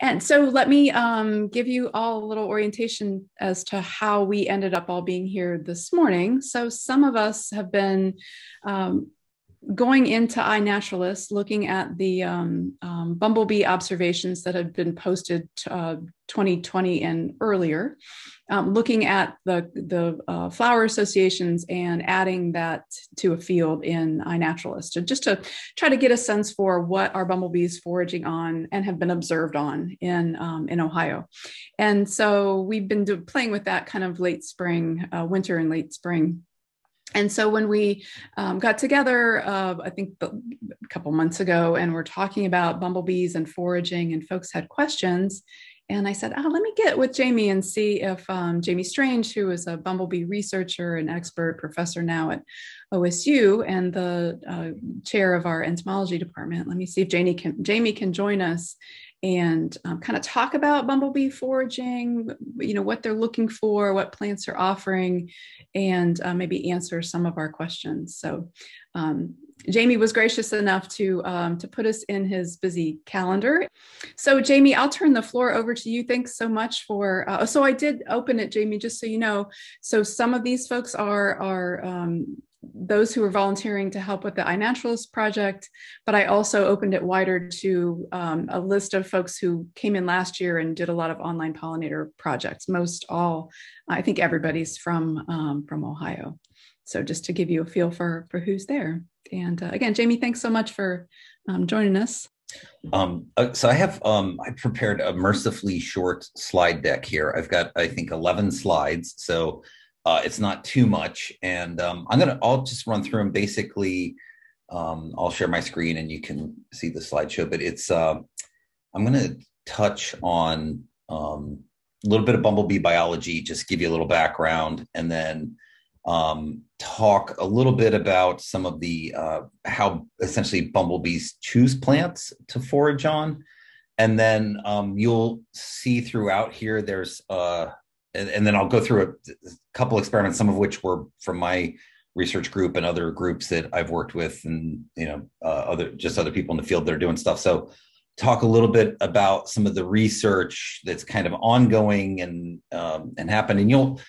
And so let me um, give you all a little orientation as to how we ended up all being here this morning. So some of us have been um, going into iNaturalist, looking at the um, um, bumblebee observations that had been posted uh, 2020 and earlier, um, looking at the, the uh, flower associations and adding that to a field in iNaturalist, just to try to get a sense for what our bumblebees foraging on and have been observed on in, um, in Ohio. And so we've been do, playing with that kind of late spring, uh, winter and late spring and so when we um, got together, uh, I think a couple months ago, and we're talking about bumblebees and foraging, and folks had questions, and I said, oh, let me get with Jamie and see if um, Jamie Strange, who is a bumblebee researcher and expert professor now at OSU and the uh, chair of our entomology department, let me see if Jamie can, Jamie can join us and um, kind of talk about bumblebee foraging, you know, what they're looking for, what plants are offering, and uh, maybe answer some of our questions. So um, Jamie was gracious enough to um, to put us in his busy calendar. So Jamie, I'll turn the floor over to you. Thanks so much for. Uh, so I did open it, Jamie, just so you know. So some of these folks are are um, those who were volunteering to help with the iNaturalist project, but I also opened it wider to um, a list of folks who came in last year and did a lot of online pollinator projects. Most all, I think everybody's from um, from Ohio. So just to give you a feel for for who's there. And uh, again, Jamie, thanks so much for um, joining us. Um, uh, so I have um, I prepared a mercifully short slide deck here. I've got I think eleven slides, so uh, it's not too much, and um, I'm gonna I'll just run through them. Basically, um, I'll share my screen and you can see the slideshow. But it's uh, I'm gonna touch on um, a little bit of bumblebee biology, just give you a little background, and then um, talk a little bit about some of the uh, how essentially bumblebees choose plants to forage on, and then um, you'll see throughout here there's uh, and, and, then I'll go through a, a, couple experiments, some of which were from my research group and other groups that I've worked with, and you know, uh, other just other people in the field that are doing stuff. So, talk a little bit about some of the research that's kind of ongoing and um, and happened. And you'll,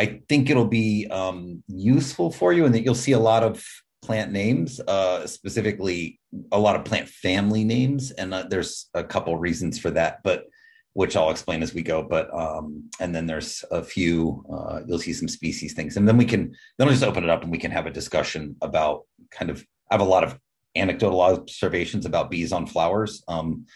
I think it'll be um, useful for you, and that you'll see a lot of plant names, uh, specifically a lot of plant family names, and uh, there's a couple reasons for that, but which I'll explain as we go. But um, and then there's a few uh, you'll see some species things, and then we can then I'll just open it up and we can have a discussion about kind of I have a lot of anecdotal observations about bees on flowers um,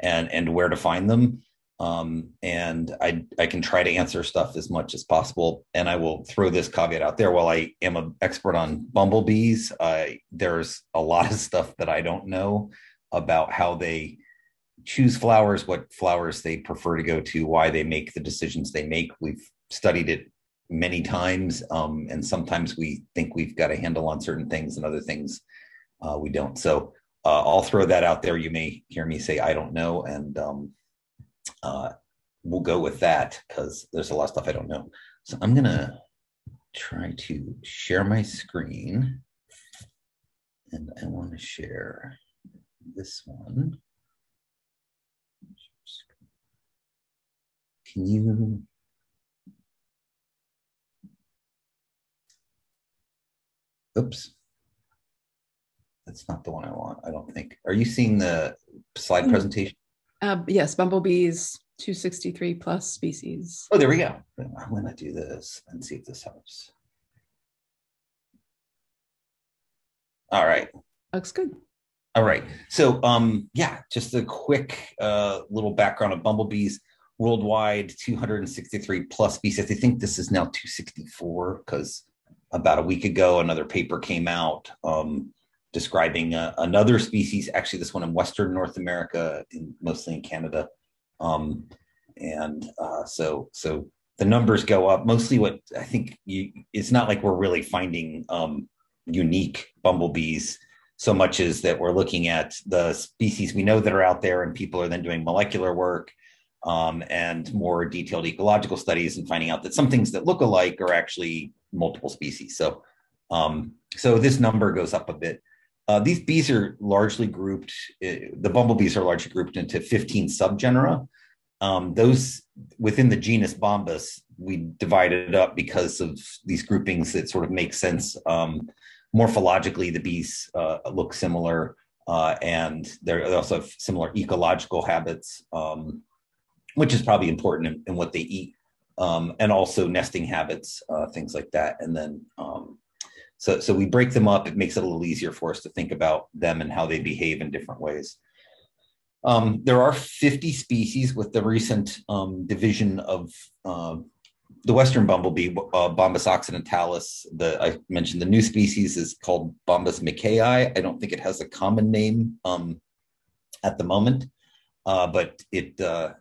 and and where to find them. Um, and I I can try to answer stuff as much as possible. And I will throw this caveat out there. While I am an expert on bumblebees, there's a lot of stuff that I don't know about how they choose flowers, what flowers they prefer to go to, why they make the decisions they make. We've studied it many times, um, and sometimes we think we've got a handle on certain things, and other things uh, we don't. So uh, I'll throw that out there. You may hear me say I don't know, and um, uh, we'll go with that because there's a lot of stuff I don't know. So I'm gonna try to share my screen, and I want to share this one. Can you Oops. That's not the one I want, I don't think. Are you seeing the slide mm. presentation? Uh, yes, bumblebees, 263 plus species. Oh, there we go. I'm going to do this and see if this helps. All right. Looks good. All right. So, um, yeah, just a quick uh, little background of bumblebees worldwide 263 plus species. I think this is now 264 because about a week ago another paper came out um, describing uh, another species. Actually, this one in Western North America, in, mostly in Canada, um, and uh, so so the numbers go up. Mostly, what I think you, it's not like we're really finding um, unique bumblebees so much as that we're looking at the species we know that are out there, and people are then doing molecular work um, and more detailed ecological studies and finding out that some things that look alike are actually multiple species. So, um, so this number goes up a bit. uh, these bees are largely grouped, uh, the bumblebees are largely grouped into 15 subgenera. Um, those within the genus Bombus, we divided up because of these groupings that sort of make sense. Um, morphologically, the bees uh, look similar, uh, and they also have similar ecological habits, um, which is probably important in, in what they eat, um, and also nesting habits, uh, things like that. And then um, so, so we break them up. It makes it a little easier for us to think about them and how they behave in different ways. Um, there are 50 species with the recent um, division of uh, the western bumblebee, uh, Bombus occidentalis. The I mentioned the new species is called Bombus mckayi. I don't think it has a common name um, at the moment, uh, but it uh,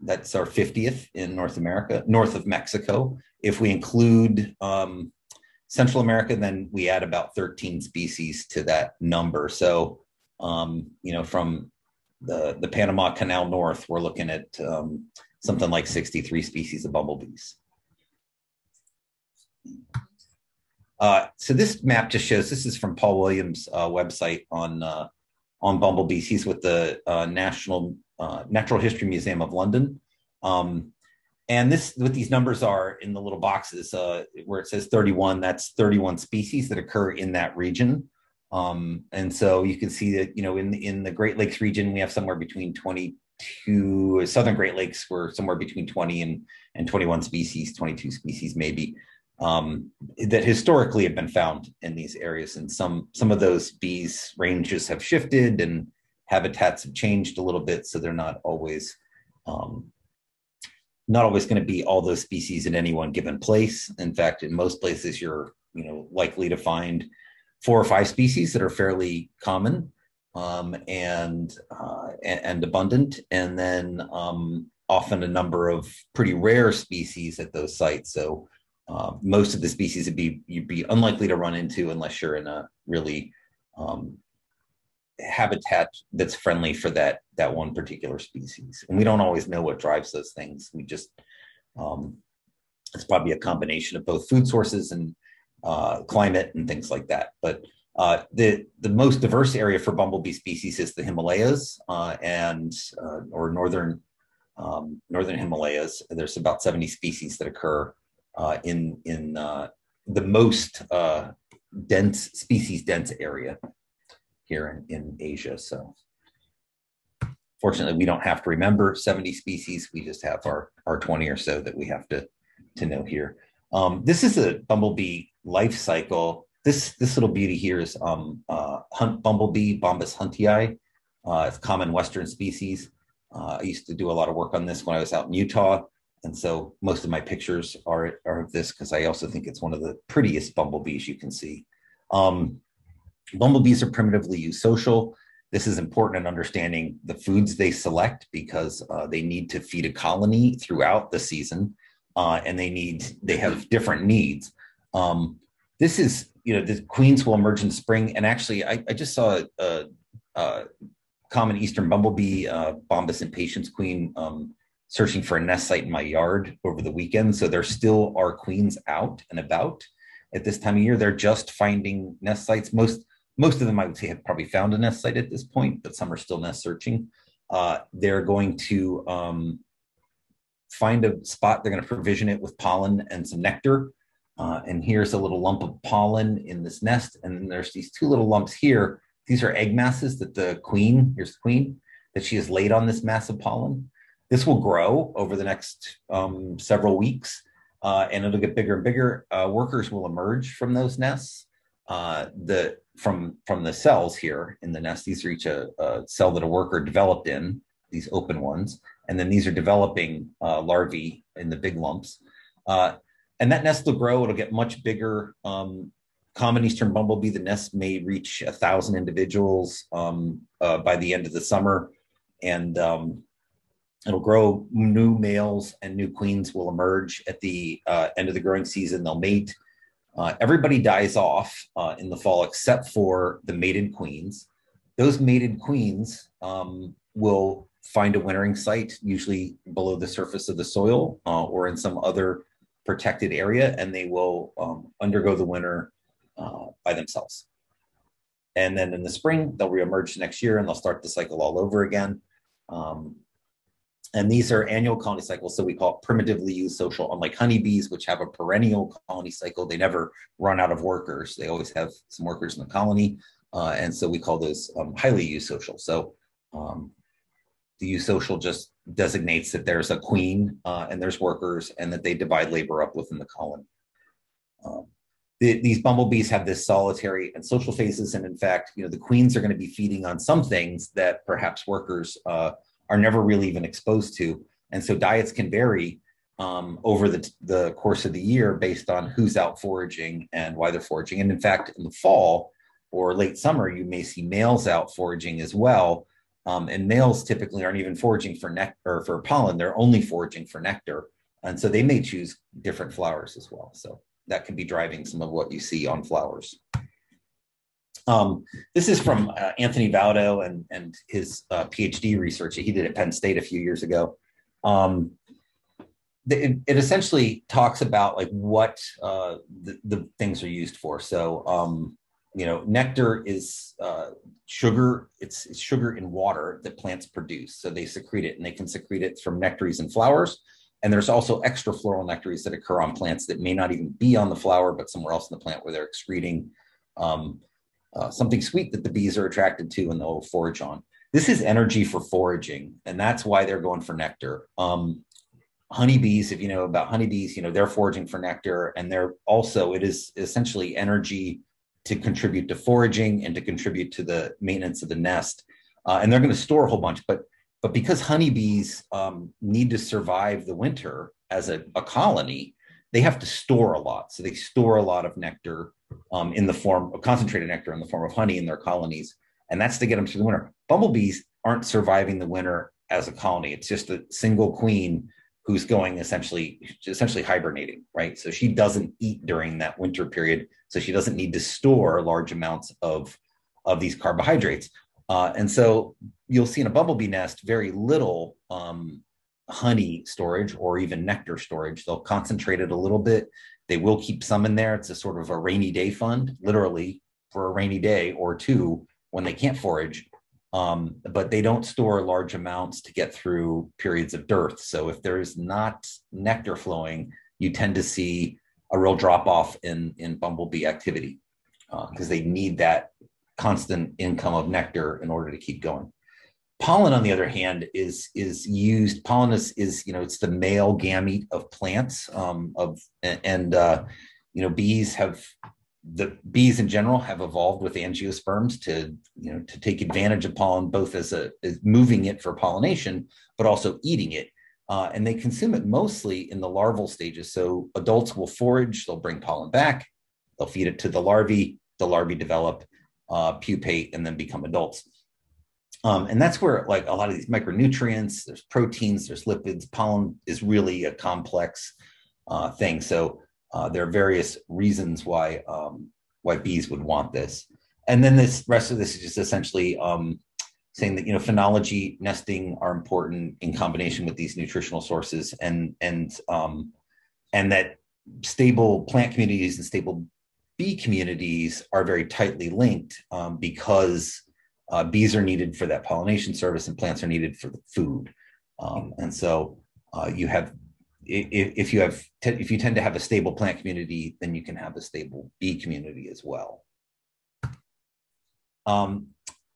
that's our 50th in North America, north of Mexico. If we include um, Central America, then we add about 13 species to that number. So, um, you know, from the, the Panama Canal north, we're looking at um, something like 63 species of bumblebees. Uh, so this map just shows, this is from Paul Williams' uh, website on, uh, on bumblebees. He's with the uh, National uh, Natural History Museum of London. Um, and this, what these numbers are in the little boxes, uh, where it says 31, that's 31 species that occur in that region. Um, and so you can see that, you know, in, in the Great Lakes region, we have somewhere between 22, Southern Great Lakes, we're somewhere between 20 and, and 21 species, 22 species maybe, um, that historically have been found in these areas. And some, some of those bees ranges have shifted and habitats have changed a little bit. So they're not always um, not always going to be all those species in any one given place. In fact, in most places, you're you know likely to find four or five species that are fairly common um, and, uh, and abundant, and then um, often a number of pretty rare species at those sites. So uh, most of the species would be you'd be unlikely to run into unless you're in a really um, habitat that's friendly for that that one particular species. And we don't always know what drives those things. We just um, it's probably a combination of both food sources and uh, climate and things like that. But uh, the the most diverse area for bumblebee species is the Himalayas uh, and uh, or northern um, northern Himalayas. There's about 70 species that occur uh, in in uh, the most dense species dense area here in, in Asia. So fortunately, we don't have to remember 70 species. We just have our, our 20 or so that we have to, to know here. Um, this is a bumblebee life cycle. This, this little beauty here is um, uh, hunt bumblebee, Bombus huntii. Uh, it's common Western species. Uh, I used to do a lot of work on this when I was out in Utah. And so most of my pictures are, are of this because I also think it's one of the prettiest bumblebees you can see. Um, Bumblebees are primitively eusocial. This is important in understanding the foods they select because uh, they need to feed a colony throughout the season, uh, and they need they have different needs. Um, this is you know the queens will emerge in spring, and actually I, I just saw a, a, common eastern bumblebee, uh, Bombus impatiens queen, um, searching for a nest site in my yard over the weekend. So there still are queens out and about at this time of year. They're just finding nest sites. Most most of them I would say have probably found a nest site at this point, but some are still nest searching. Uh, they're going to um, find a spot. They're going to provision it with pollen and some nectar. Uh, and here's a little lump of pollen in this nest. And then there's these two little lumps here. These are egg masses that the queen, here's the queen, that she has laid on this mass of pollen. This will grow over the next um, several weeks uh, and it'll get bigger and bigger. Uh, workers will emerge from those nests. Uh, the from from the cells here in the nest. These are each a, a, cell that a worker developed in these open ones, and then these are developing uh, larvae in the big lumps. Uh, and that nest will grow. It'll get much bigger. Um, common eastern bumblebee, the nest may reach a thousand individuals um, uh, by the end of the summer, and um, it'll grow. New males and new queens will emerge at the uh, end of the growing season. They'll mate uh, everybody dies off uh, in the fall except for the mated queens. Those mated queens um, will find a wintering site, usually below the surface of the soil uh, or in some other protected area, and they will um, undergo the winter uh, by themselves. And then in the spring, they'll reemerge next year and they'll start the cycle all over again. Um, and these are annual colony cycles, so we call it primitively eusocial. Unlike honeybees, which have a perennial colony cycle, they never run out of workers. They always have some workers in the colony, uh, and so we call those um, highly eusocial. So um, the eusocial just designates that there's a queen uh, and there's workers, and that they divide labor up within the colony. Um, the, these bumblebees have this solitary and social phases, and in fact, you know, the queens are going to be feeding on some things that perhaps workers uh, are never really even exposed to. And so diets can vary um, over the, the course of the year based on who's out foraging and why they're foraging. And in fact, in the fall or late summer, you may see males out foraging as well. Um, and males typically aren't even foraging for nectar or for pollen, they're only foraging for nectar. And so they may choose different flowers as well. So that can be driving some of what you see on flowers. Um, this is from uh, Anthony Vaudo and, and his uh, PhD research that he did at Penn State a few years ago. Um, it, it, essentially talks about like what uh, the, the, things are used for. So, um, you know, nectar is uh, sugar. It's, it's, sugar in water that plants produce. So they secrete it, and they can secrete it from nectaries and flowers. And there's also extra floral nectaries that occur on plants that may not even be on the flower, but somewhere else in the plant where they're excreting um, uh, something sweet that the bees are attracted to and they'll forage on. This is energy for foraging, and that's why they're going for nectar. Um, honeybees, if you know about honeybees, you know they're foraging for nectar, and they're also it is essentially energy to contribute to foraging and to contribute to the maintenance of the nest. Uh, and they're going to store a whole bunch, but but because honeybees um, need to survive the winter as a, a colony, they have to store a lot. So they store a lot of nectar um, in the form of concentrated nectar in the form of honey in their colonies. And that's to get them through the winter. Bumblebees aren't surviving the winter as a colony. It's just a single queen who's going essentially essentially hibernating, right? So she doesn't eat during that winter period. So she doesn't need to store large amounts of, of these carbohydrates. Uh, and so you'll see in a bumblebee nest very little um, honey storage or even nectar storage. They'll concentrate it a little bit. They will keep some in there. It's a sort of a rainy day fund, literally for a rainy day or two when they can't forage. Um, but they don't store large amounts to get through periods of dearth. So if there is not nectar flowing, you tend to see a real drop off in in bumblebee activity because uh, they need that constant income of nectar in order to keep going. Pollen, on the other hand, is is used. Pollen is, is you know it's the male gamete of plants. Um, of and uh, you know bees have the bees in general have evolved with angiosperms to you know to take advantage of pollen both as a as moving it for pollination but also eating it uh, and they consume it mostly in the larval stages so adults will forage they'll bring pollen back they'll feed it to the larvae the larvae develop uh, pupate and then become adults um, and that's where like a lot of these micronutrients, there's proteins, there's lipids. Pollen is really a complex uh, thing. So uh, there are various reasons why um, why bees would want this. And then this rest of this is just essentially um, saying that you know phenology, nesting are important in combination with these nutritional sources, and and um, and that stable plant communities and stable bee communities are very tightly linked um, because uh, bees are needed for that pollination service and plants are needed for the food. Um, and so uh, you have, if, if you have, if you tend to have a stable plant community, then you can have a stable bee community as well. Um,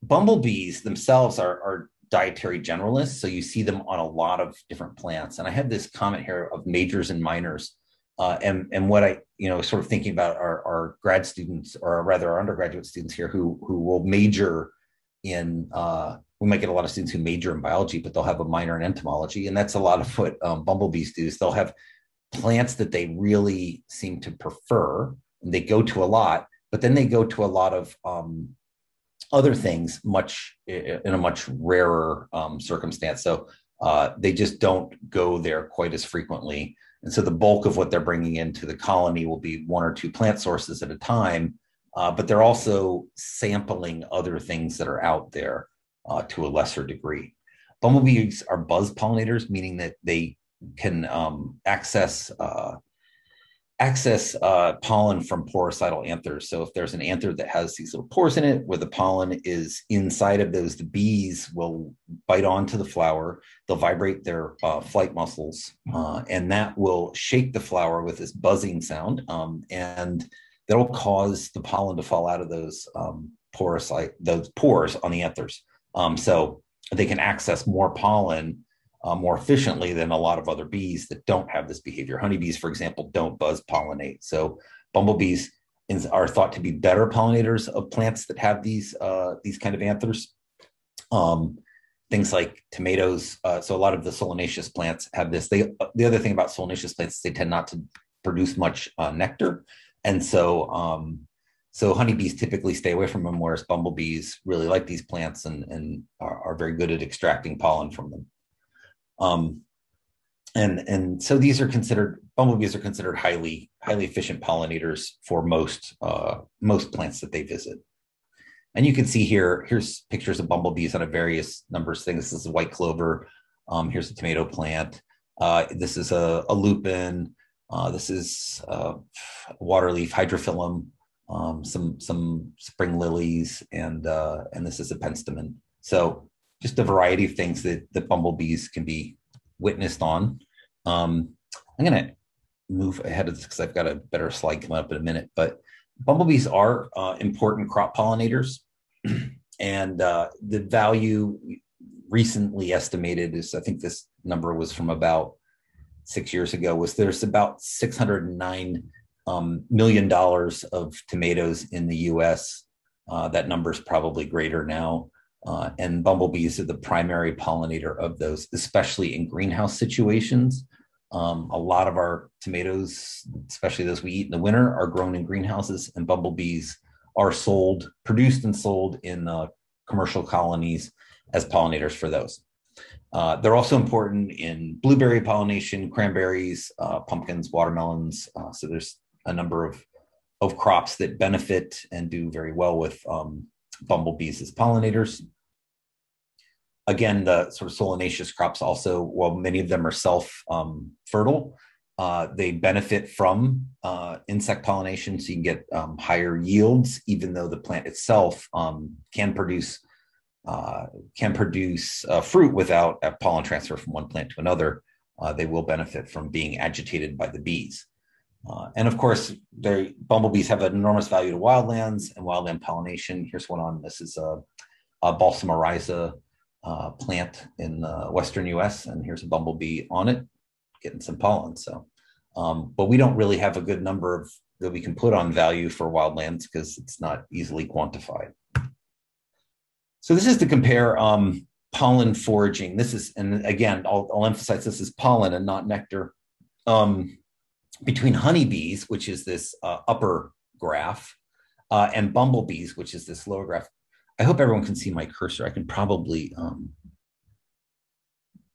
bumblebees themselves are, are dietary generalists. So you see them on a lot of different plants. And I had this comment here of majors and minors. Uh, and, and what I, you know, sort of thinking about our, our grad students or rather our undergraduate students here who, who will major in uh, we might get a lot of students who major in biology, but they'll have a minor in entomology, and that's a lot of what um, bumblebees do. Is they'll have plants that they really seem to prefer, and they go to a lot, but then they go to a lot of um, other things, much in a much rarer um, circumstance. So uh, they just don't go there quite as frequently, and so the bulk of what they're bringing into the colony will be one or two plant sources at a time uh, but they're also sampling other things that are out there uh, to a lesser degree. Bumblebees are buzz pollinators, meaning that they can um, access uh, access uh, pollen from poricidal anthers. So if there's an anther that has these little pores in it where the pollen is inside of those, the bees will bite onto the flower. They'll vibrate their uh, flight muscles, uh, and that will shake the flower with this buzzing sound, um, and that'll cause the pollen to fall out of those um, porocyte, those pores on the anthers. Um, so they can access more pollen uh, more efficiently than a lot of other bees that don't have this behavior. Honeybees, for example, don't buzz pollinate. So bumblebees are thought to be better pollinators of plants that have these uh, these kind of anthers. Um, things like tomatoes. Uh, so a lot of the solanaceous plants have this. They the other thing about solanaceous plants is they tend not to produce much uh, nectar, and so um, so honeybees typically stay away from them, whereas bumblebees really like these plants and and are, are very good at extracting pollen from them. Um, and and so these are considered bumblebees are considered highly highly efficient pollinators for most uh, most plants that they visit. And you can see here here's pictures of bumblebees on a various numbers of things. This is white clover. Um, here's a tomato plant. Uh, this is a, a lupin. Uh, this is uh, waterleaf hydrophyllum. Um, some some spring lilies and uh, and this is a penstemon. So just a variety of things that the bumblebees can be witnessed on. Um, I'm going to move ahead of this because I've got a better slide coming up in a minute. But bumblebees are uh, important crop pollinators, and uh, the value recently estimated is I think this number was from about six years ago was there's about 609 um, million dollars of tomatoes in the U.S. Uh, that number is probably greater now. Uh, and bumblebees are the primary pollinator of those, especially in greenhouse situations. Um, a lot of our tomatoes, especially those we eat in the winter, are grown in greenhouses, and bumblebees are sold, produced, and sold in uh, commercial colonies as pollinators for those. Uh, they're also important in blueberry pollination, cranberries, uh, pumpkins, watermelons. Uh, so there's a number of, of crops that benefit and do very well with um, bumblebees as pollinators again, the sort of solanaceous crops also, while many of them are self um, fertile, uh, they benefit from uh, insect pollination, so you can get um, higher yields, even though the plant itself um, can produce uh, can produce uh, fruit without a pollen transfer from one plant to another. Uh, they will benefit from being agitated by the bees. Uh, and of course, bumblebees have an enormous value to wildlands and wildland pollination. Here's one on this is a, a Balsamorhiza uh, plant in the western US, and here's a bumblebee on it getting some pollen. So, um, but we don't really have a good number of that we can put on value for wildlands because it's not easily quantified. So this is to compare um, pollen foraging. This is, and again, I'll, I'll, emphasize this is pollen and not nectar. Um, between honeybees, which is this uh, upper graph, uh, and bumblebees, which is this lower graph. I hope everyone can see my cursor. I can probably um,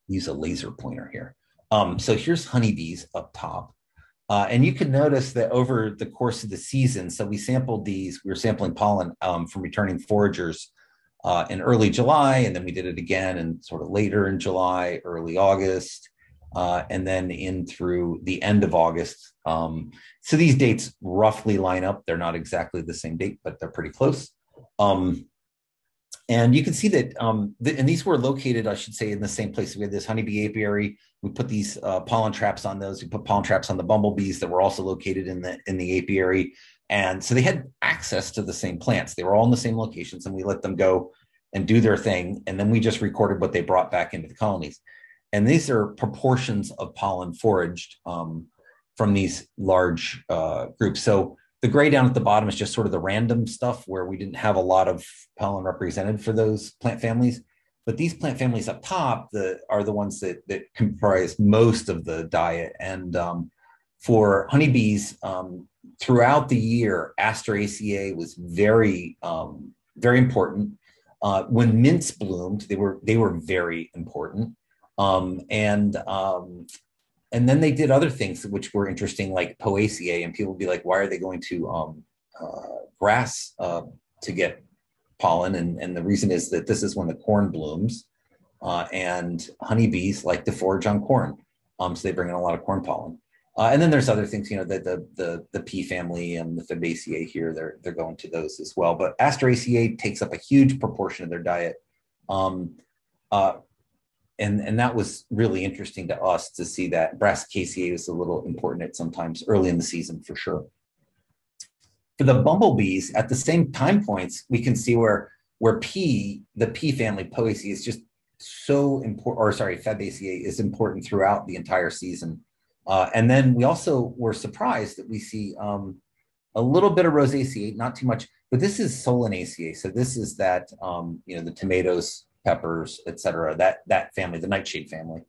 use a laser pointer here. Um, so here's honeybees up top. Uh, and you can notice that over the course of the season, so we sampled these, we were sampling pollen um, from returning foragers uh, in early July, and then we did it again and sort of later in July, early August, uh, and then in through the end of August. Um, so these dates roughly line up. They're not exactly the same date, but they're pretty close. Um, and you can see that, um, th- and these were located, I should say, in the same place. We had this honeybee apiary. We put these uh, pollen traps on those. We put pollen traps on the bumblebees that were also located in the in the apiary, and so they had access to the same plants. They were all in the same locations, and we let them go and do their thing. And then we just recorded what they brought back into the colonies. And these are proportions of pollen foraged um, from these large uh, groups. So the gray down at the bottom is just sort of the random stuff where we didn't have a lot of pollen represented for those plant families. But these plant families up top the, are the ones that, that comprise most of the diet. And um, for honeybees, um, throughout the year, Asteraceae was very, um, very important. Uh, when mints bloomed, they were they were very important. Um, and um, and then they did other things which were interesting, like Poaceae, and people would be like, why are they going to um, uh, grass uh, to get pollen? And, and the reason is that this is when the corn blooms, uh, and honeybees like to forage on corn. Um, so they bring in a lot of corn pollen. Uh, and then there's other things, you know, the, the the the pea family and the Fabaceae here, they're they're going to those as well. But Asteraceae takes up a huge proportion of their diet. Um, uh, and and that was really interesting to us to see that Brassicaceae is a little important at sometimes early in the season for sure. For the bumblebees, at the same time points, we can see where where P, the pea family Poaceae is just so important, or sorry, Fabaceae is important throughout the entire season. Uh, and then we also were surprised that we see um, a little bit of Rosaceae, not too much, but this is Solanaceae. So this is that, um, you know, the tomatoes, peppers, etc. That that family, the nightshade family,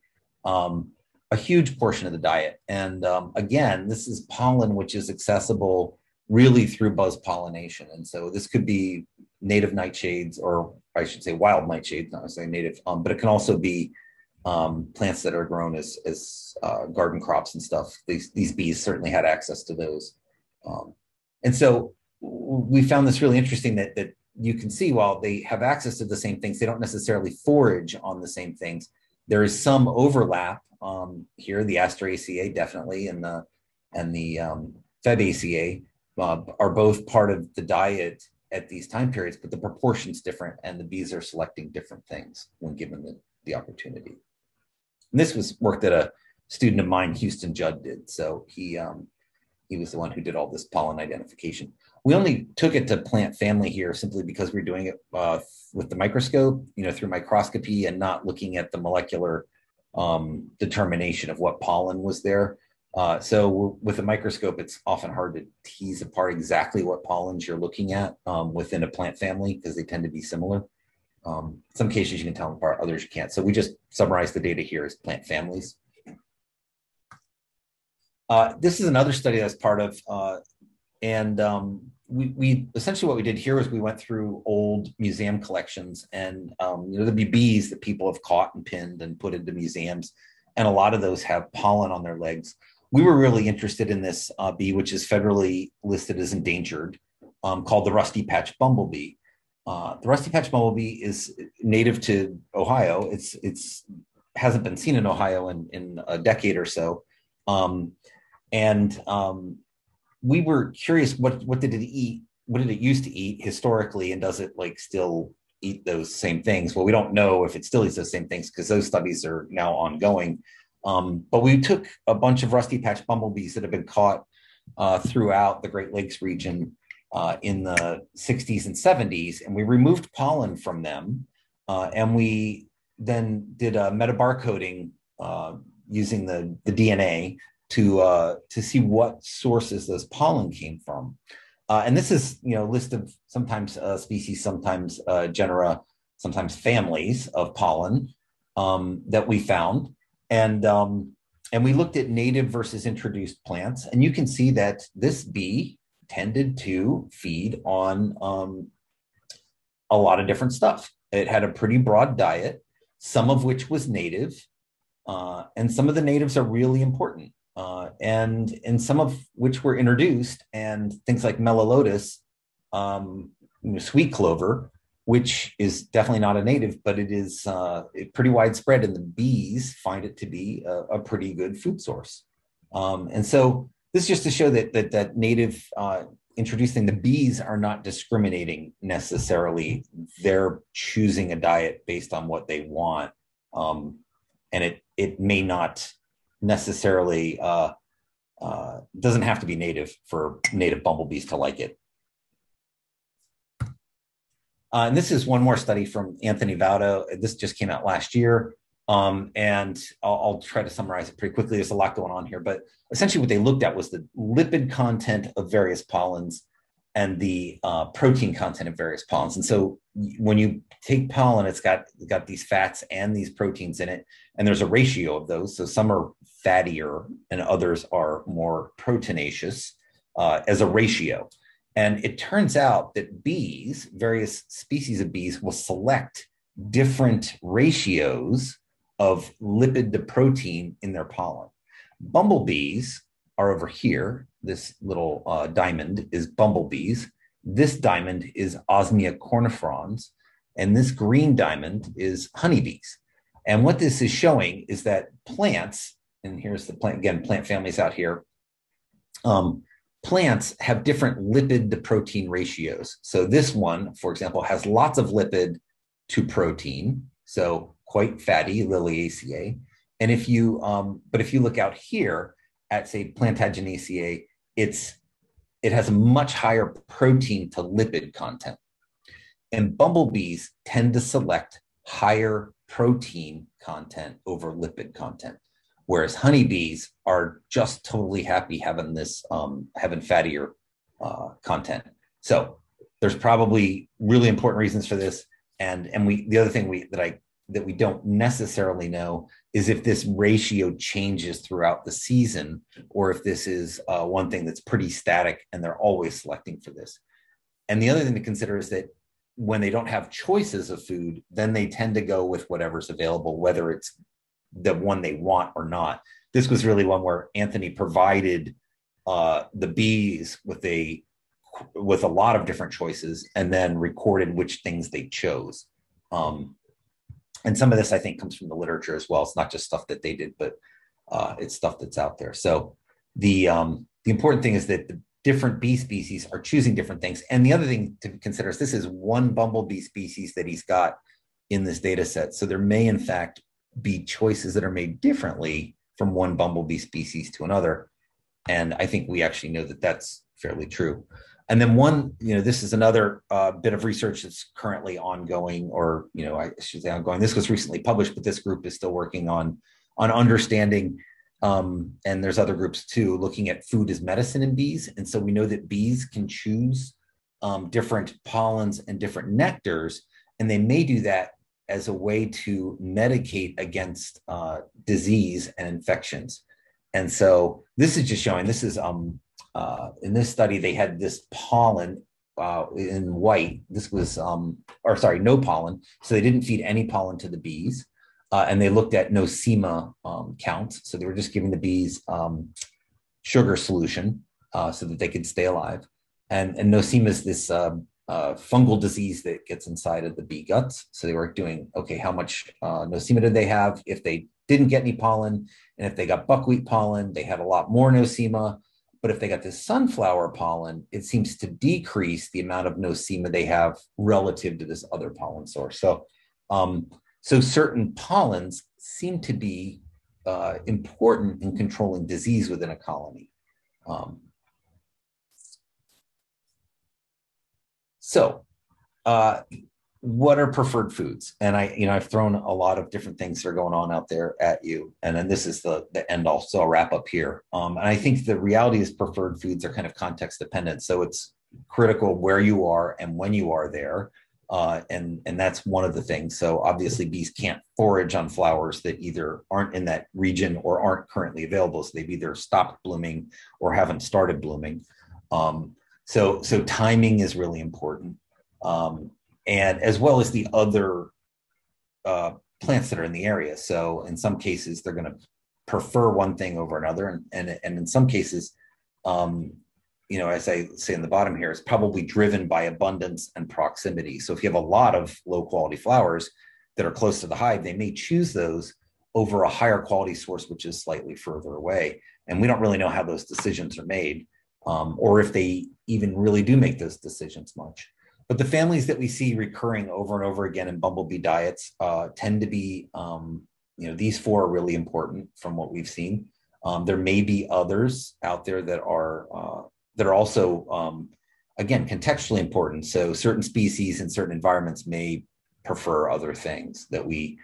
um, a huge portion of the diet. And um, again, this is pollen which is accessible really through buzz pollination. And so this could be native nightshades, or I should say wild nightshades, not necessarily native, um, but it can also be um, plants that are grown as as uh, garden crops and stuff. These these bees certainly had access to those, um, and so we found this really interesting that that you can see while they have access to the same things, they don't necessarily forage on the same things. There is some overlap um, here. The Asteraceae definitely, and the and the um, uh, are both part of the diet at these time periods, but the proportion's different, and the bees are selecting different things when given the, the opportunity. And this was work that a student of mine, Houston Judd, did. So he um, he was the one who did all this pollen identification. We only took it to plant family here simply because we're doing it uh, with the microscope, you know, through microscopy and not looking at the molecular um, determination of what pollen was there. Uh, so with a microscope, it's often hard to tease apart exactly what pollens you're looking at um, within a plant family because they tend to be similar. Um, some cases you can tell them apart, others you can't. So we just summarize the data here as plant families. Uh, this is another study that's part of, uh, and um, we, we, essentially what we did here was we went through old museum collections, and um, you know there'd be bees that people have caught and pinned and put into museums, and a lot of those have pollen on their legs. We were really interested in this uh, bee, which is federally listed as endangered, um, called the rusty patch bumblebee. Uh, the rusty patch bumblebee is native to Ohio. It's it's hasn't been seen in Ohio in, in a decade or so. Um, and um, we were curious what what did it eat what did it used to eat historically and does it like still eat those same things well we don't know if it still eats those same things because those studies are now ongoing um, but we took a bunch of rusty patch bumblebees that have been caught uh, throughout the great lakes region uh, in the 60s and 70s and we removed pollen from them uh, and we then did a metabarcoding uh, using the, the dna to uh, to see what sources those pollen came from. Uh, and this is you know list of sometimes uh, species, sometimes genera, sometimes families of pollen um, that we found, and um, and we looked at native versus introduced plants, and you can see that this bee tended to feed on um, a lot of different stuff. It had a pretty broad diet, some of which was native, uh, and some of the natives are really important uh, and and some of which were introduced, and things like Melilotus, um, sweet clover, which is definitely not a native, but it is uh, pretty widespread, and the bees find it to be a, a pretty good food source. Um, and so this is just to show that that, that native uh, introducing the bees are not discriminating necessarily; they're choosing a diet based on what they want, um, and it it may not necessarily uh, uh, doesn't have to be native for native bumblebees to like it. Uh, and this is one more study from Anthony Vaudo. This just came out last year. Um, and I'll, I'll, try to summarize it pretty quickly. There's a lot going on here, but essentially what they looked at was the lipid content of various pollens and the uh, protein content of various pollens. And so when you take pollen, it's got got these fats and these proteins in it, and there's a ratio of those. So some are fattier and others are more proteinaceous uh, as a ratio. And it turns out that bees, various species of bees, will select different ratios of lipid to protein in their pollen. Bumblebees are over here. This little uh, diamond is bumblebees. This diamond is Osmia cornifrons, and this green diamond is honeybees. And what this is showing is that plants and here's the plant again, plant families out here. Um, plants have different lipid to protein ratios. So this one, for example, has lots of lipid to protein, so quite fatty, Liliaceae. And if you, um, but if you look out here at say Plantaginaceae, it's it has a much higher protein to lipid content. And bumblebees tend to select higher protein content over lipid content whereas honeybees are just totally happy having this um, having fattier uh, content. So there's probably really important reasons for this, and and we the other thing we that I that we don't necessarily know is if this ratio changes throughout the season or if this is uh, one thing that's pretty static and they're always selecting for this. And the other thing to consider is that when they don't have choices of food, then they tend to go with whatever's available, whether it's the one they want or not. This was really one where Anthony provided uh, the bees with a with a lot of different choices and then recorded which things they chose. Um, and some of this I think comes from the literature as well. It's not just stuff that they did, but uh, it's stuff that's out there. So the um, the important thing is that the different bee species are choosing different things. And the other thing to consider is this is one bumblebee species that he's got in this data set. So there may in fact be choices that are made differently from one bumblebee species to another. And I think we actually know that that's fairly true. And then one, you know, this is another uh, bit of research that's currently ongoing, or you know, I should say ongoing. This was recently published, but this group is still working on on understanding. Um, and there's other groups too looking at food as medicine in bees. And so we know that bees can choose um, different pollens and different nectars, and they may do that as a way to medicate against uh, disease and infections. And so this is just showing this is um, uh, in this study, they had this pollen uh, in white. This was, um, or sorry, no pollen. So they didn't feed any pollen to the bees. Uh, and they looked at nosema um, counts. So they were just giving the bees um, sugar solution uh, so that they could stay alive. And, and nosema is this um, uh, fungal disease that gets inside of the bee guts. So they were doing, okay, how much uh, nosema did they have? If they didn't get any pollen, and if they got buckwheat pollen, they had a lot more nosema. But if they got this sunflower pollen, it seems to decrease the amount of nosema they have relative to this other pollen source. So, um, so certain pollens seem to be uh, important in controlling disease within a colony. Um, So, uh, what are preferred foods? And I, you know, I've thrown a lot of different things that are going on out there at you, and then this is the the end all. So I'll wrap up here. Um, and I think the reality is preferred foods are kind of context dependent. So it's critical where you are and when you are there. Uh, and and that's one of the things. So obviously, bees can't forage on flowers that either aren't in that region or aren't currently available. So they've either stopped blooming or haven't started blooming. Um, so so timing is really important, um, and as well as the other uh, plants that are in the area. So in some cases, they're going to prefer one thing over another, and and, and in some cases, um, you know, as I say in the bottom here, it's probably driven by abundance and proximity. So if you have a lot of low quality flowers that are close to the hive, they may choose those over a higher quality source, which is slightly further away. And we don't really know how those decisions are made um, or if they even really do make those decisions much. But the families that we see recurring over and over again in bumblebee diets uh, tend to be, um, you know, these four are really important from what we've seen. Um, there may be others out there that are uh, that are also, um, again, contextually important. So certain species in certain environments may prefer other things that we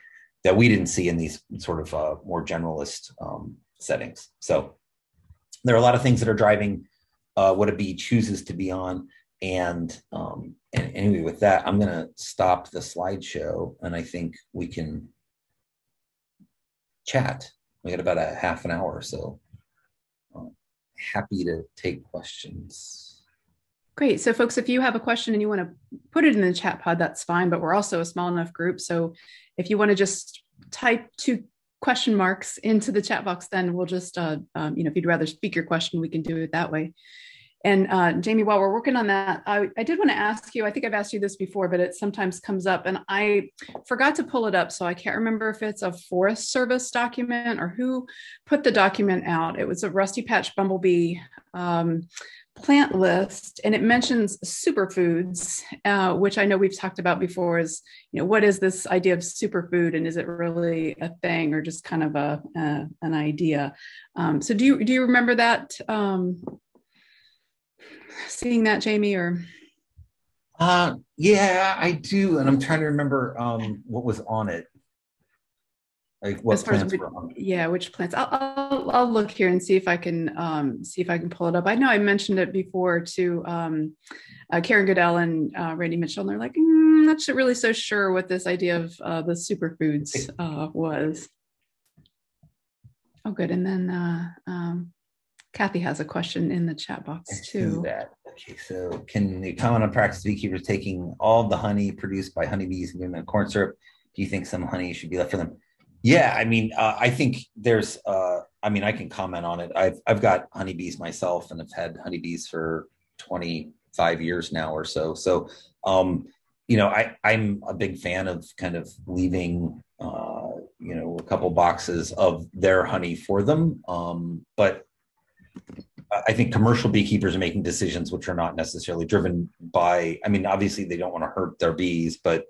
that we didn't see in these sort of uh, more generalist um, settings. So there are a lot of things that are driving uh, what a bee chooses to be on. And, um, and anyway, with that, I'm going to stop the slideshow and I think we can chat. We got about a half an hour, or so uh, happy to take questions. Great. So, folks, if you have a question and you want to put it in the chat pod, that's fine. But we're also a small enough group. So, if you want to just type two question marks into the chat box, then we'll just, uh, um, you know, if you'd rather speak your question, we can do it that way. And uh, Jamie, while we're working on that, I, I did want to ask you. I think I've asked you this before, but it sometimes comes up, and I forgot to pull it up, so I can't remember if it's a Forest Service document or who put the document out. It was a Rusty Patch Bumblebee um, plant list, and it mentions superfoods, uh, which I know we've talked about before. Is you know what is this idea of superfood, and is it really a thing or just kind of a, uh, an idea? Um, so do you do you remember that? Um, seeing that, Jamie, or? Uh, yeah, I do, and I'm trying to remember um, what was on it. Like what plants which, were on it. Yeah, which plants? I'll, I'll, I'll look here and see if I can um, see if I can pull it up. I know I mentioned it before to um, uh, Karen Goodell and uh, Randy Mitchell, and they're like, mm, not really so sure what this idea of uh, the superfoods uh, was. Oh, good. And then uh, um, Kathy has a question in the chat box too. That. Okay, so can you comment on practice beekeepers taking all the honey produced by honeybees and giving them corn syrup? Do you think some honey should be left for them? Yeah, I mean, uh, I think there's. Uh, I mean, I can comment on it. I've I've got honeybees myself, and I've had honeybees for 25 years now or so. So, um, you know, I I'm a big fan of kind of leaving, uh, you know, a couple boxes of their honey for them. Um, but I think commercial beekeepers are making decisions which are not necessarily driven by. I mean, obviously they don't want to hurt their bees, but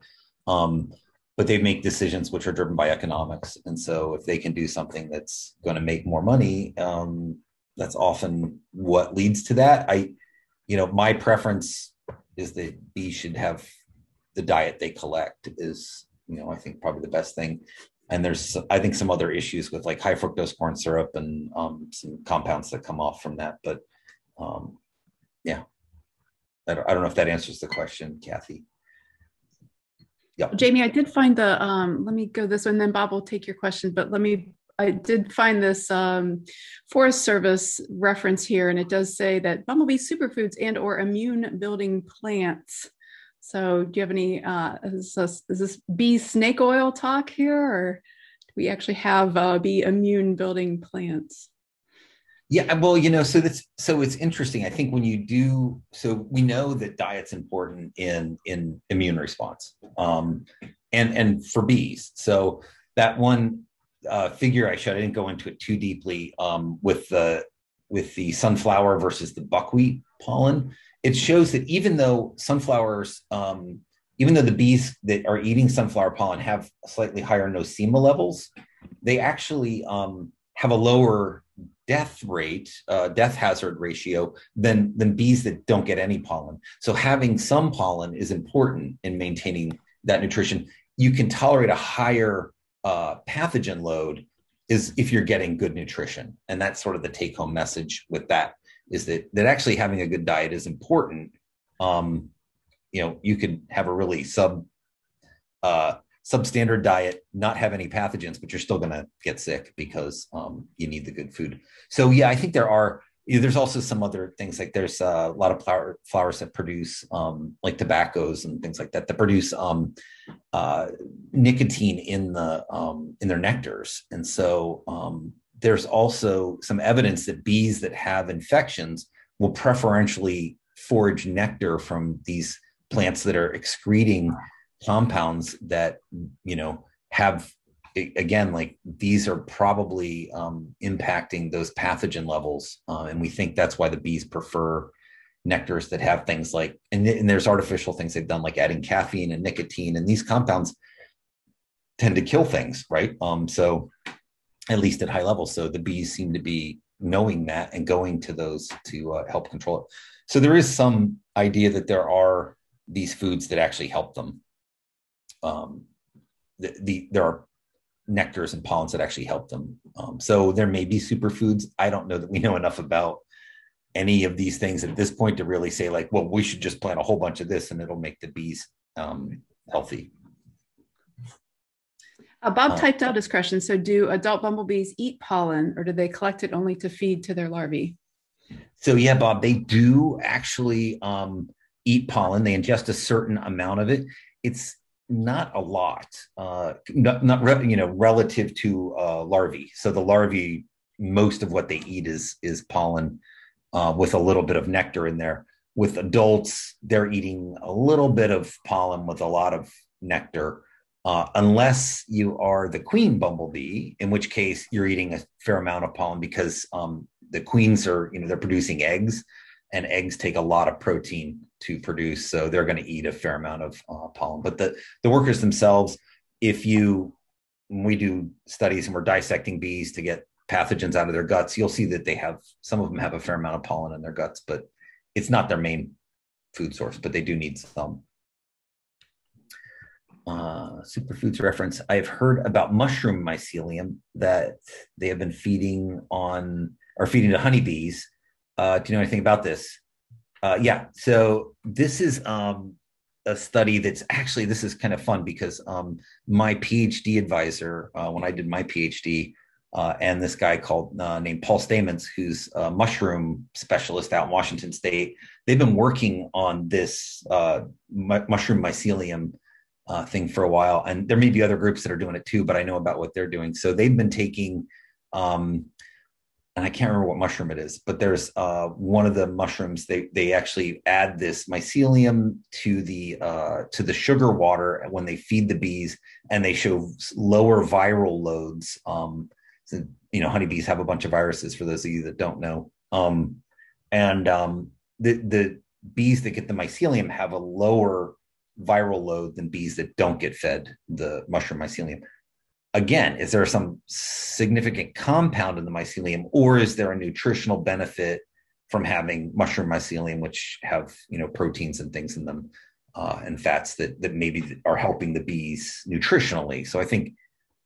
um, but they make decisions which are driven by economics. And so, if they can do something that's going to make more money, um, that's often what leads to that. I, you know, my preference is that bees should have the diet they collect. Is you know, I think probably the best thing and there's i think some other issues with like high fructose corn syrup and um, some compounds that come off from that but um, yeah. I don't, I don't know if that answers the question kathy. Yeah. Jamie i did find the um, let me go this one then bob will take your question but let me i did find this um, forest service reference here and it does say that bumblebee superfoods and or immune building plants so, do you have any? Uh, is, this, is this bee snake oil talk here, or do we actually have uh, bee immune building plants? Yeah, well, you know, so that's so it's interesting. I think when you do, so we know that diet's important in in immune response, um, and and for bees. So that one uh, figure I showed, I didn't go into it too deeply um, with the with the sunflower versus the buckwheat pollen it shows that even though sunflowers, um, even though the bees that are eating sunflower pollen have slightly higher nosema levels, they actually um, have a lower death rate, uh, death hazard ratio than than bees that don't get any pollen. So having some pollen is important in maintaining that nutrition. You can tolerate a higher uh, pathogen load is if you're getting good nutrition, and that's sort of the take home message with that is that that actually having a good diet is important. Um, you know, you could have a really sub uh, substandard diet, not have any pathogens, but you're still going to get sick because um, you need the good food. So yeah, I think there are. You know, there's also some other things like there's uh, a lot of flower, flowers that produce um, like tobaccos and things like that that produce um, uh, nicotine in the um, in their nectars, and so um, there's also some evidence that bees that have infections will preferentially forage nectar from these plants that are excreting compounds that you know have again like these are probably um, impacting those pathogen levels uh, and we think that's why the bees prefer nectars that have things like and, and there's artificial things they've done like adding caffeine and nicotine and these compounds tend to kill things right? Um, so at least at high levels. So the bees seem to be knowing that and going to those to uh, help control it. So there is some idea that there are these foods that actually help them. Um, the, the there are nectars and pollens that actually help them. Um, so there may be superfoods. I don't know that we know enough about any of these things at this point to really say like, well, we should just plant a whole bunch of this and it'll make the bees um, healthy. Uh, Bob uh, typed out his question. So, do adult bumblebees eat pollen, or do they collect it only to feed to their larvae? So, yeah, Bob, they do actually um, eat pollen. They ingest a certain amount of it. It's not a lot, uh, not, not re- you know, relative to uh, larvae. So, the larvae, most of what they eat is is pollen. uh, with a little bit of nectar in there. With adults, they're eating a little bit of pollen with a lot of nectar, uh, unless you are the queen bumblebee, in which case you're eating a fair amount of pollen because um, the queens are, you know, they're producing eggs, and eggs take a lot of protein to produce, so they're going to eat a fair amount of uh, pollen. But the the workers themselves, if you we do studies and we're dissecting bees to get pathogens out of their guts, you'll see that they have some of them have a fair amount of pollen in their guts, but it's not their main food source, but they do need some. Uh, superfoods reference. I've heard about mushroom mycelium that they have been feeding on or feeding to honeybees. Uh, do you know anything about this? Uh, yeah, so this is um, a study that's actually this is kind of fun because um, my PhD advisor uh, when I did my PhD uh, and this guy called named Paul Stamets, who's a mushroom specialist out in Washington State. They've been working on this uh, mushroom mycelium uh, thing for a while, and there may be other groups that are doing it too, but I know about what they're doing. So they've been taking, um, and I can't remember what mushroom it is, but there's uh, one of the mushrooms. They they actually add this mycelium to the uh, to the sugar water when they feed the bees, and they show lower viral loads. Um, so, you know, honeybees have a bunch of viruses for those of you that don't know. Um, and um, the, the bees that get the mycelium have a lower viral load than bees that don't get fed the mushroom mycelium. Again, is there some significant compound in the mycelium, or is there a nutritional benefit from having mushroom mycelium, which have you know proteins and things in them, uh, and fats that that maybe are helping the bees nutritionally? So I think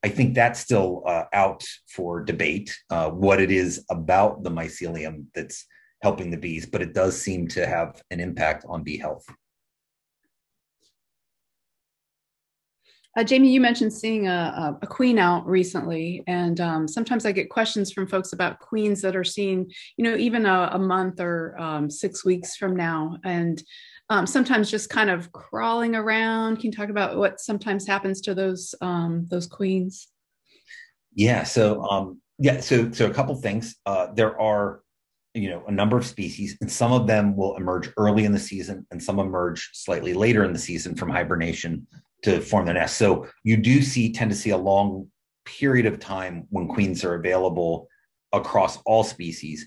I think that's still uh, out for debate, uh, what it is about the mycelium that's helping the bees, but it does seem to have an impact on bee health. Uh, Jamie, you mentioned seeing a, a, queen out recently, and um, sometimes I get questions from folks about queens that are seen, you know, even a, a month or um, six weeks from now. And um, sometimes just kind of crawling around. Can you talk about what sometimes happens to those um, those queens? Yeah. So um, yeah. So so a couple things. Uh, there are you know a number of species, and some of them will emerge early in the season, and some emerge slightly later in the season from hibernation to form their nest. So you do see tend to see a long period of time when queens are available across all species.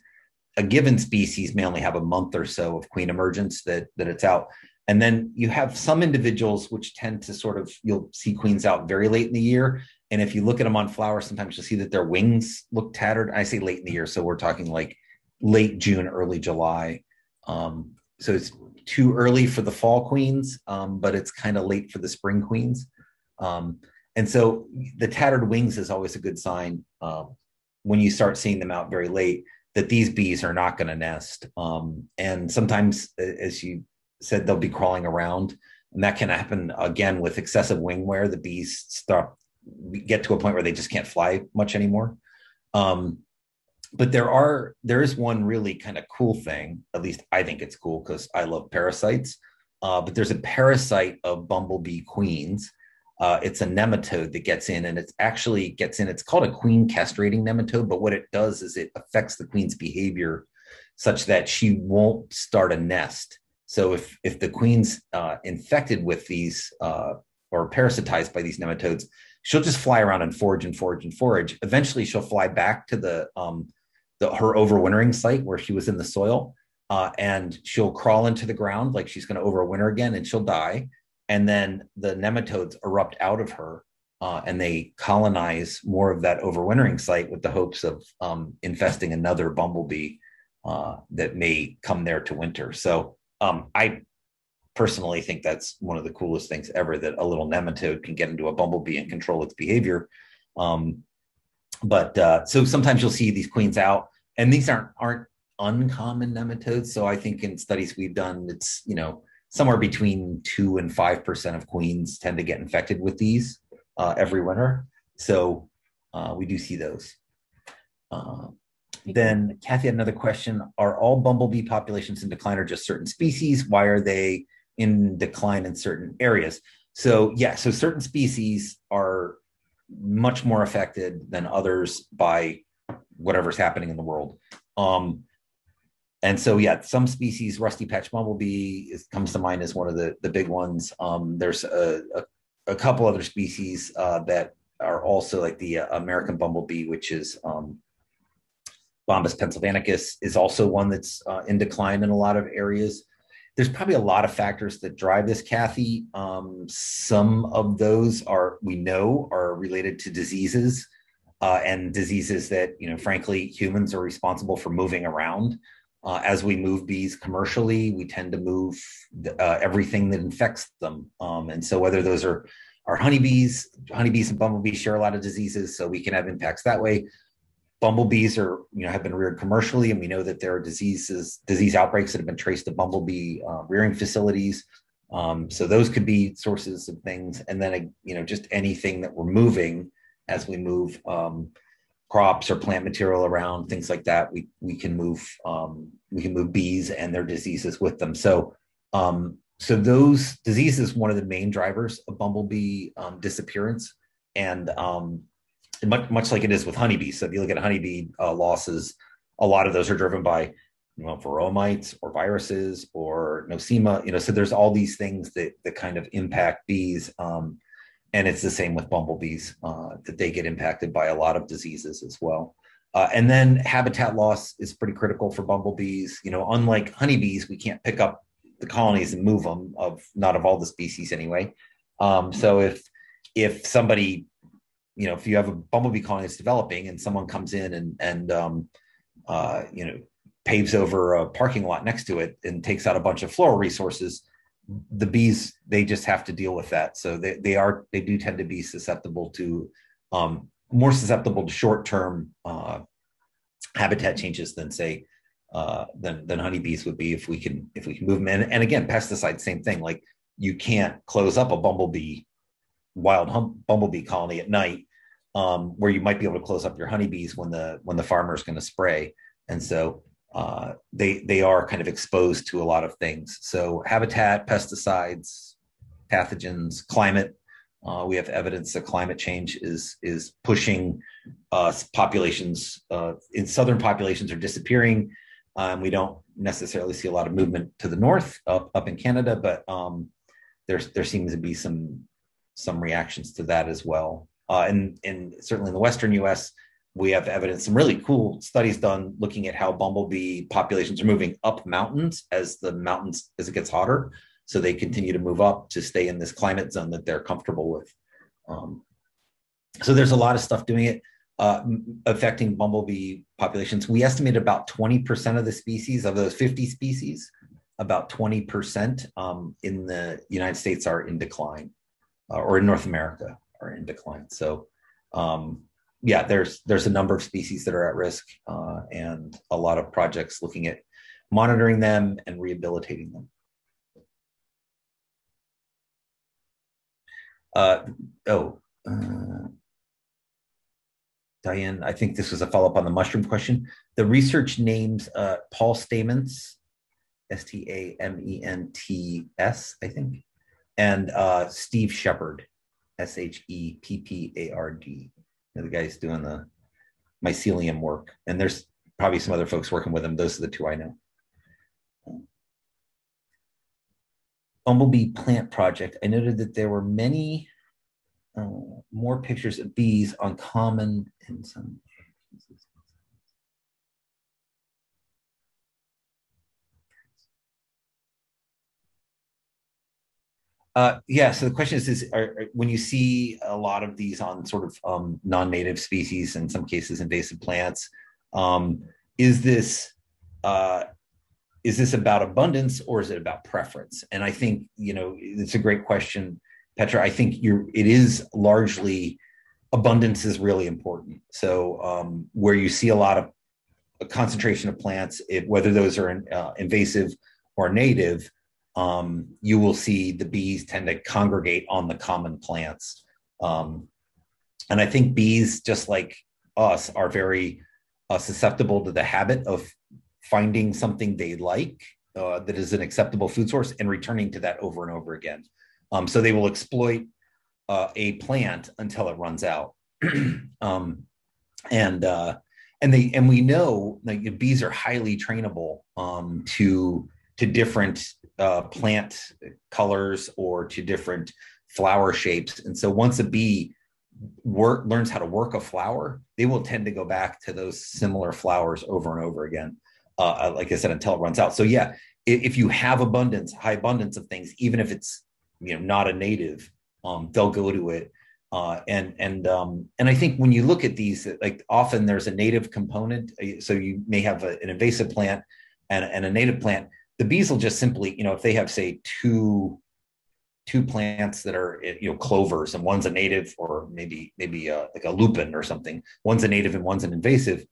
A given species may only have a month or so of queen emergence that that it's out. And then you have some individuals which tend to sort of you'll see queens out very late in the year. And if you look at them on flowers sometimes you'll see that their wings look tattered. I say late in the year so we're talking like late june early july. Um, so it's too early for the fall queens um, but it's kind of late for the spring queens um, and so the tattered wings is always a good sign uh, when you start seeing them out very late that these bees are not going to nest. Um, and sometimes, as you said, they'll be crawling around, and that can happen again with excessive wing wear. The bees start get to a point where they just can't fly much anymore. Um, but there are there is one really kind of cool thing. At least I think it's cool because I love parasites. Uh, but there's a parasite of bumblebee queens uh, it's a nematode that gets in and it actually gets in. It's called a queen castrating nematode, but what it does is it affects the queen's behavior such that she won't start a nest. So if if the queen's uh, infected with these uh, or parasitized by these nematodes, she'll just fly around and forage and forage and forage. Eventually, she'll fly back to the um, the her overwintering site where she was in the soil, uh, and she'll crawl into the ground like she's going to overwinter again, and she'll die and then the nematodes erupt out of her uh, and they colonize more of that overwintering site with the hopes of um, infesting another bumblebee uh, that may come there to winter. So um, I personally think that's one of the coolest things ever that a little nematode can get into a bumblebee and control its behavior. Um, but uh, so sometimes you'll see these queens out, and these aren't aren't uncommon nematodes. So I think in studies we've done, it's you know somewhere between two and five percent of queens tend to get infected with these uh, every winter. So uh, we do see those. Uh, then Kathy had another question: Are all bumblebee populations in decline, or just certain species? Why are they in decline in certain areas? So yeah, so certain species are much more affected than others by whatever's happening in the world. Um, and so yeah, some species, rusty patch bumblebee is, comes to mind as one of the the big ones. Um, there's a, a, a, couple other species uh, that are also like the uh, American bumblebee, which is um, Bombus pennsylvanicus, is also one that's uh, in decline in a lot of areas. There's probably a lot of factors that drive this, Kathy. Um, some of those are we know are related to diseases uh, and diseases that you know, frankly, humans are responsible for moving around. Uh, as we move bees commercially, we tend to move uh, everything that infects them. Um, and so, whether those are, are honeybees, honeybees and bumblebees share a lot of diseases, so we can have impacts that way. Bumblebees are, you know, have been reared commercially, and we know that there are diseases, disease outbreaks that have been traced to bumblebee uh, rearing facilities. Um, so those could be sources of things, and then you know, just anything that we're moving as we move. Um, crops or plant material around things like that we we can move um, we can move bees and their diseases with them so um, so those diseases one of the main drivers of bumblebee um, disappearance and um, much, much like it is with honeybees so if you look at honeybee uh, losses a lot of those are driven by you know or viruses or nosema you know so there's all these things that that kind of impact bees um, and it's the same with bumblebees uh, that they get impacted by a lot of diseases as well. Uh, and then habitat loss is pretty critical for bumblebees. You know unlike honeybees we can't pick up the colonies and move them of not of all the species anyway. Um, so if if somebody you know if you have a bumblebee colony that's developing and someone comes in and and um, uh, you know paves over a parking lot next to it and takes out a bunch of floral resources the bees they just have to deal with that. So they, they are they do tend to be susceptible to um, more susceptible to short-term uh, habitat changes than say uh, than than honeybees would be if we can if we can move them and, and again pesticides same thing. Like you can't close up a bumblebee wild hum, bumblebee colony at night um, where you might be able to close up your honeybees when the when the farmer is going to spray. And so uh, they they are kind of exposed to a lot of things. So habitat, pesticides, pathogens, climate. Uh, we have evidence that climate change is is pushing uh, populations uh, in southern populations are disappearing. Um, we don't necessarily see a lot of movement to the north up up in Canada, but um, there's there seems to be some some reactions to that as well. Uh, and and certainly in the western U.S we have evidence, some really cool studies done looking at how bumblebee populations are moving up mountains as the mountains as it gets hotter. So they continue to move up to stay in this climate zone that they're comfortable with. Um, so there's a lot of stuff doing it, uh, affecting bumblebee populations. We estimate about 20% of the species of those 50 species, about 20% um, in the United States are in decline, uh, or in North America are in decline. So um, yeah, there's there's a number of species that are at risk, uh, and a lot of projects looking at monitoring them and rehabilitating them. Uh, oh, uh, Diane, I think this was a follow up on the mushroom question. The research names uh, Paul Stamens, S T A M E N T S, I think, and uh, Steve Sheppard, S H E P P A R D the guy's doing the mycelium work, and there's probably some other folks working with him. Those are the two I know. Bumblebee Plant Project. I noted that there were many uh, more pictures of bees on common and some Uh, yeah. So the question is: Is are, when you see a lot of these on sort of um, non-native species, in some cases invasive plants, um, is this uh, is this about abundance or is it about preference? And I think you know it's a great question, Petra. I think you're. It is largely abundance is really important. So um, where you see a lot of a concentration of plants, it, whether those are uh, invasive or native um, you will see the bees tend to congregate on the common plants. Um, and I think bees, just like us, are very uh, susceptible to the habit of finding something they like uh, that is an acceptable food source and returning to that over and over again. Um, so they will exploit uh, a plant until it runs out. um, and uh, and they and we know that bees are highly trainable um, to to different uh, plant colors or to different flower shapes. And so once a bee work learns how to work a flower, they will tend to go back to those similar flowers over and over again. Uh, uh like I said, until it runs out. So yeah, if you have abundance, high abundance of things, even if it's you know not a native, um, they'll go to it. Uh, and and um, and I think when you look at these, like often there's a native component. Uh, so you may have a, an invasive plant and, and a native plant. The bees will just simply, you know, if they have say two two plants that are you know clovers and one's a native or maybe maybe a, uh, like a lupin or something one's a native and one's an invasive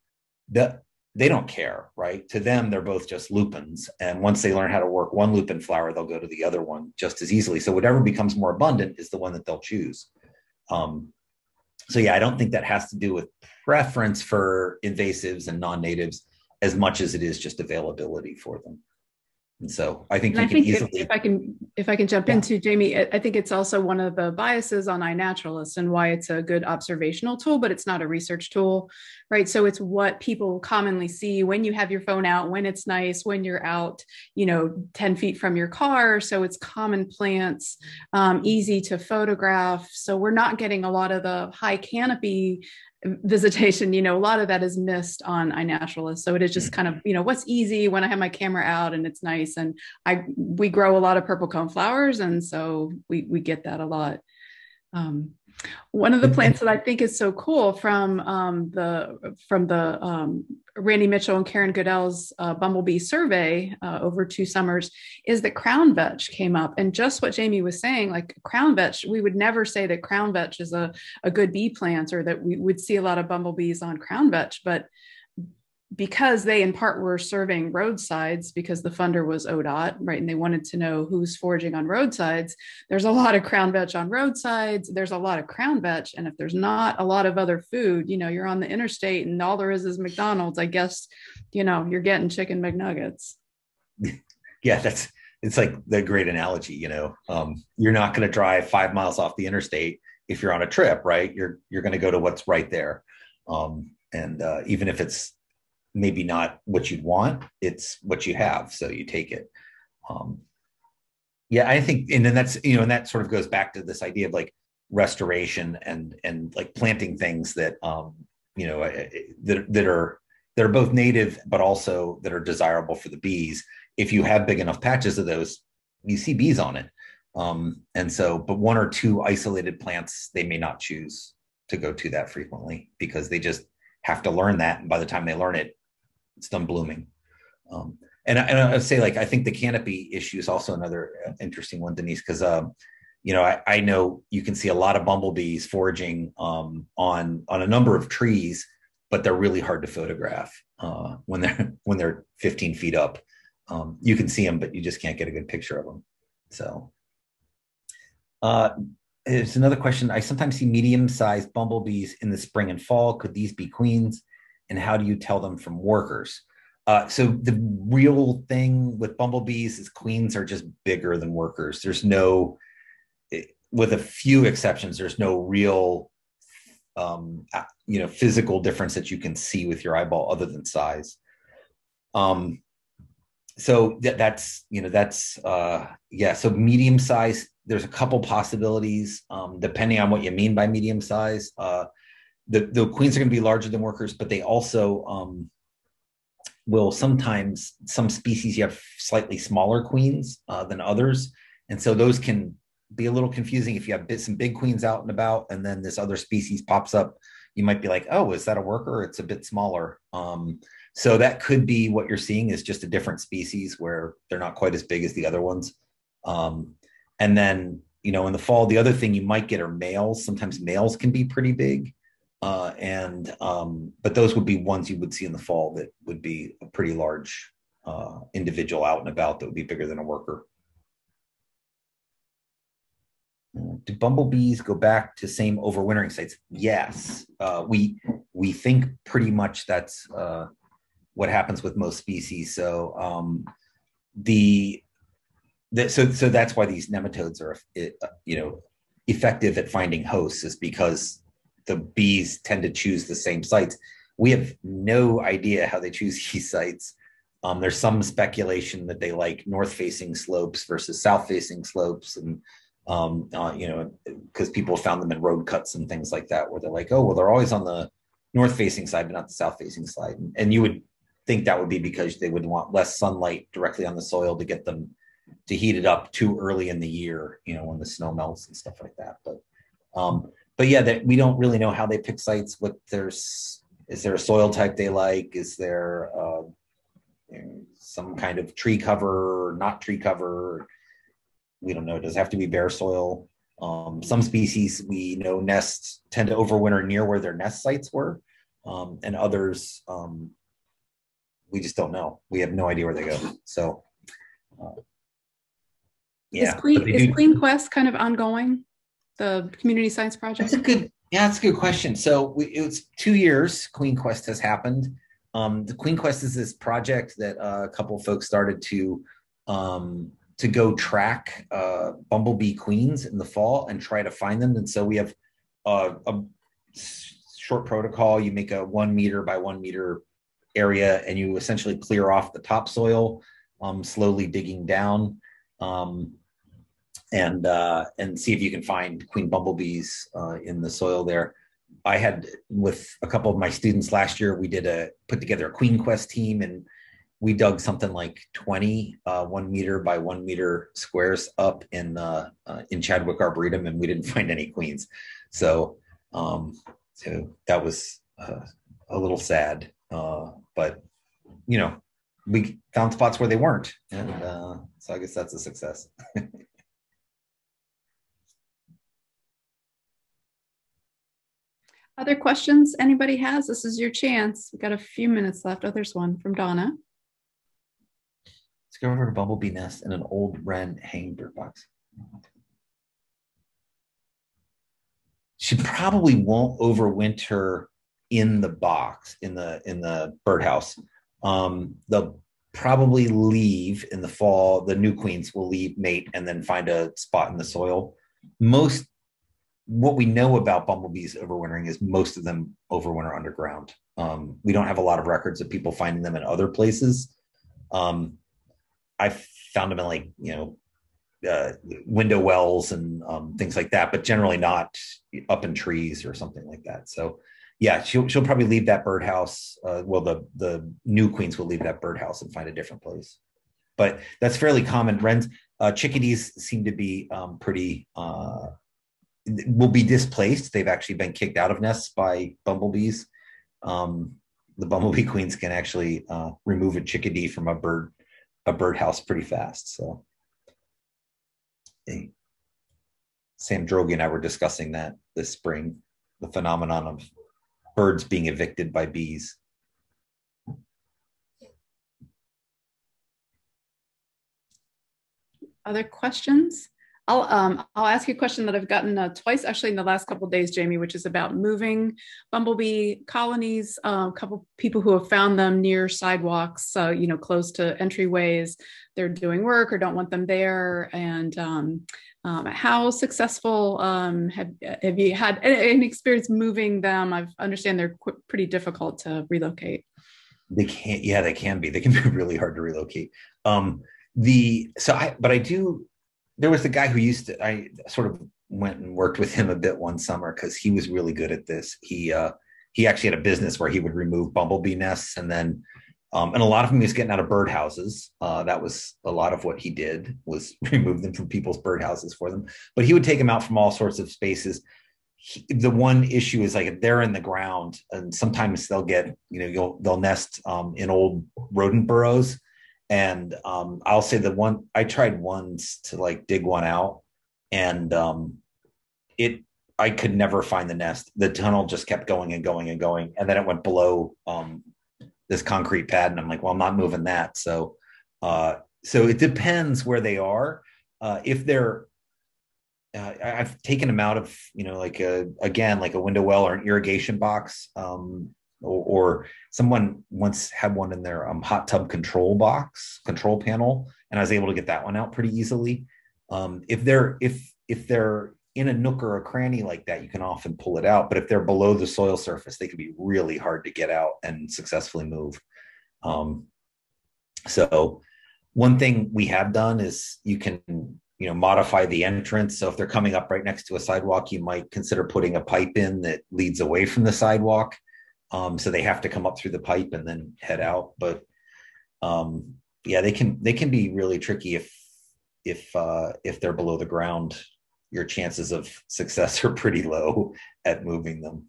that they don't care right? To them they're both just lupins and once they learn how to work one lupin flower they'll go to the other one just as easily. So whatever becomes more abundant is the one that they'll choose. Um, so yeah i don't think that has to do with preference for invasives and non-natives as much as it is just availability for them and so I think you I can think easily. If, if, I can, if I can jump yeah. into Jamie, I think it's also one of the biases on iNaturalist and why it's a good observational tool, but it's not a research tool, right? So it's what people commonly see when you have your phone out, when it's nice, when you're out, you know, ten feet from your car. So it's common plants, um, easy to photograph. So we're not getting a lot of the high canopy visitation you know a lot of that is missed on iNaturalist. So it is just kind of you know what's easy when i have my camera out and it's nice. And i we grow a lot of purple cone flowers. And so we we get that a lot. Um, one of the plants that I think is so cool from um, the from the um, Randy Mitchell and Karen Goodell's uh, Bumblebee survey uh, over two summers is that crown vetch came up, and just what Jamie was saying, like crown vetch, we would never say that crown vetch is a a good bee plant or that we would see a lot of bumblebees on crown vetch, but because they in part were serving roadsides because the funder was ODOT, right? And they wanted to know who's foraging on roadsides. There's a lot of crown vetch on roadsides. There's a lot of crown vetch. And if there's not a lot of other food, you know, you're on the interstate and all there is is McDonald's, I guess, you know, you're getting chicken McNuggets. Yeah, that's it's like the great analogy, you know. Um, you're not going to drive five miles off the interstate if you're on a trip, right? You're you're going to go to what's right there. Um, and uh, even if it's maybe not what you'd want it's what you have so you take it. Um yeah i think and then that's you know and that sort of goes back to this idea of like restoration and and like planting things that um you know that, that are that are both native but also that are desirable for the bees. If you have big enough patches of those you see bees on it. Um and so but one or two isolated plants they may not choose to go to that frequently because they just have to learn that and by the time they learn it it's done blooming. Um, and, I, and I would say like I think the canopy issue is also another uh, interesting one, Denise, because um, you know I, I, know you can see a lot of bumblebees foraging um, on on a number of trees, but they're really hard to photograph uh, when they're when they're 15 feet up. Um, you can see them, but you just can't get a good picture of them. So. Uh, there's another question. I sometimes see medium-sized bumblebees in the spring and fall. Could these be queens? And how do you tell them from workers? Uh, so the real thing with bumblebees is queens are just bigger than workers. There's no, with a few exceptions, there's no real, um, you know, physical difference that you can see with your eyeball other than size. Um, so th- that's you know that's uh, yeah. So medium size. There's a couple possibilities um, depending on what you mean by medium size. Uh, the, the queens are going to be larger than workers, but they also um, will sometimes, some species, you have slightly smaller queens uh, than others. And so those can be a little confusing if you have some big queens out and about, and then this other species pops up. You might be like, oh, is that a worker? It's a bit smaller. Um, so that could be what you're seeing is just a different species where they're not quite as big as the other ones. Um, and then, you know, in the fall, the other thing you might get are males. Sometimes males can be pretty big. Uh, and um, but those would be ones you would see in the fall that would be a pretty large uh, individual out and about that would be bigger than a worker. Uh, do bumblebees go back to same overwintering sites? Yes, uh, we we think pretty much that's uh, what happens with most species. So um, the, the so so that's why these nematodes are uh, you know effective at finding hosts is because the bees tend to choose the same sites. we have no idea how they choose these sites. Um, there's some speculation that they like north facing slopes versus south facing slopes. And, um, uh, you know, because people found them in road cuts and things like that, where they're like, oh, well, they're always on the north facing side, but not the south facing side. And, and you would think that would be because they would want less sunlight directly on the soil to get them to heat it up too early in the year, you know, when the snow melts and stuff like that. But, um, but yeah, that we don't really know how they pick sites. What there's is there a soil type they like? Is there uh, some kind of tree cover, not tree cover? We don't know. It Does have to be bare soil? Um, some species we know nests tend to overwinter near where their nest sites were, um, and others um, we just don't know. We have no idea where they go. So, uh, yeah. Is Queen, is Queen Quest kind of ongoing? The community science project. That's a good. Yeah, that's a good question. So we, it was two years. Queen Quest has happened. Um, the Queen Quest is this project that uh, a couple folks started to um, to go track uh, bumblebee queens in the fall and try to find them. And so we have a short protocol. You make a one meter by one meter area and you essentially clear off the topsoil, um, slowly digging down. Um, and uh, and see if you can find queen bumblebees uh, in the soil there. I had with a couple of my students last year. We did a put together a Queen Quest team, and we dug something like 20 uh, one meter by one meter squares up in uh, uh, in Chadwick Arboretum, and we didn't find any queens. So um, so that was uh, a little sad, but you know we found spots where they weren't, and so I guess that's a success. Other questions anybody has? This is your chance. We've got a few minutes left. Oh, there's one from Donna. Discovered a bumblebee nest in an old wren hanging bird box. She probably won't overwinter in the box in the in the birdhouse. Um, they'll probably leave in the fall. The new queens will leave, mate, and then find a spot in the soil. Most what we know about bumblebees overwintering is most of them overwinter underground. Um, we don't have a lot of records of people finding them in other places. Um, I found them in like you know uh, window wells and um, things like that, but generally not up in trees or something like that. So yeah, she'll she'll probably leave that birdhouse. Uh, well, the the new queens will leave that birdhouse and find a different place. But that's fairly common. Wrens, uh, chickadees seem to be um, pretty uh, will be displaced. They've actually been kicked out of nests by bumblebees. Um, the bumblebee queens can actually uh, remove a chickadee from a bird a birdhouse pretty fast. So, hey, Sam Droege and I were discussing that this spring, the phenomenon of birds being evicted by bees. Other questions? I'll um, I'll ask you a question that I've gotten uh, twice actually in the last couple days, Jamie, which is about moving bumblebee colonies. Uh, a couple people who have found them near sidewalks, uh, you know, close to entryways. They're doing work or don't want them there, and um, um, how successful um, have have you had any experience moving them? I understand they're qu- pretty difficult to relocate. They can't. Yeah, they can be. They can be really hard to relocate. Um, the so I, but I do there was the guy who used to i sort of went and worked with him a bit one summer because he was really good at this he uh he actually had a business where he would remove bumblebee nests and then um, and a lot of them he was getting out of birdhouses. Uh, that was a lot of what he did was remove them from people's birdhouses for them. But he would take them out from all sorts of spaces. He, the one issue is like if they're in the ground, and sometimes they'll get you know they'll nest um, in old rodent burrows, and um, I'll say the one I tried once to like dig one out, and um, it I could never find the nest. The tunnel just kept going and going and going, and then it went below um, this concrete pad, and I'm like, well, I'm not moving that. So, uh, so it depends where they are. Uh, if they're uh, I've taken them out of, you know, like a, again, like a window well or an irrigation box. Um, or, or someone once had one in their um, hot tub control box control panel and i was able to get that one out pretty easily um, if they're if if they're in a nook or a cranny like that, you can often pull it out. But if they're below the soil surface, they can be really hard to get out and successfully move. Um, so one thing we have done is you can you know modify the entrance so if they're coming up right next to a sidewalk you might consider putting a pipe in that leads away from the sidewalk um, so they have to come up through the pipe and then head out but um, yeah they can they can be really tricky if if uh, if they're below the ground your chances of success are pretty low at moving them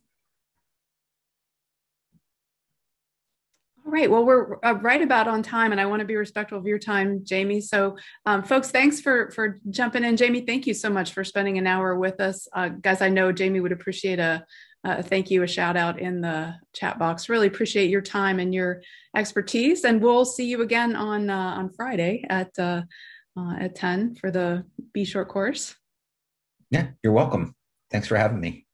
All right. Well, we're uh, right about on time, and I want to be respectful of your time, Jamie. So, um, folks, thanks for for jumping in. Jamie, thank you so much for spending an hour with us, uh, guys. I know Jamie would appreciate a, a thank you, a shout out in the chat box. Really appreciate your time and your expertise, and we'll see you again on uh, on Friday at uh, uh, at ten for the Bee short course. Yeah, you're welcome. Thanks for having me.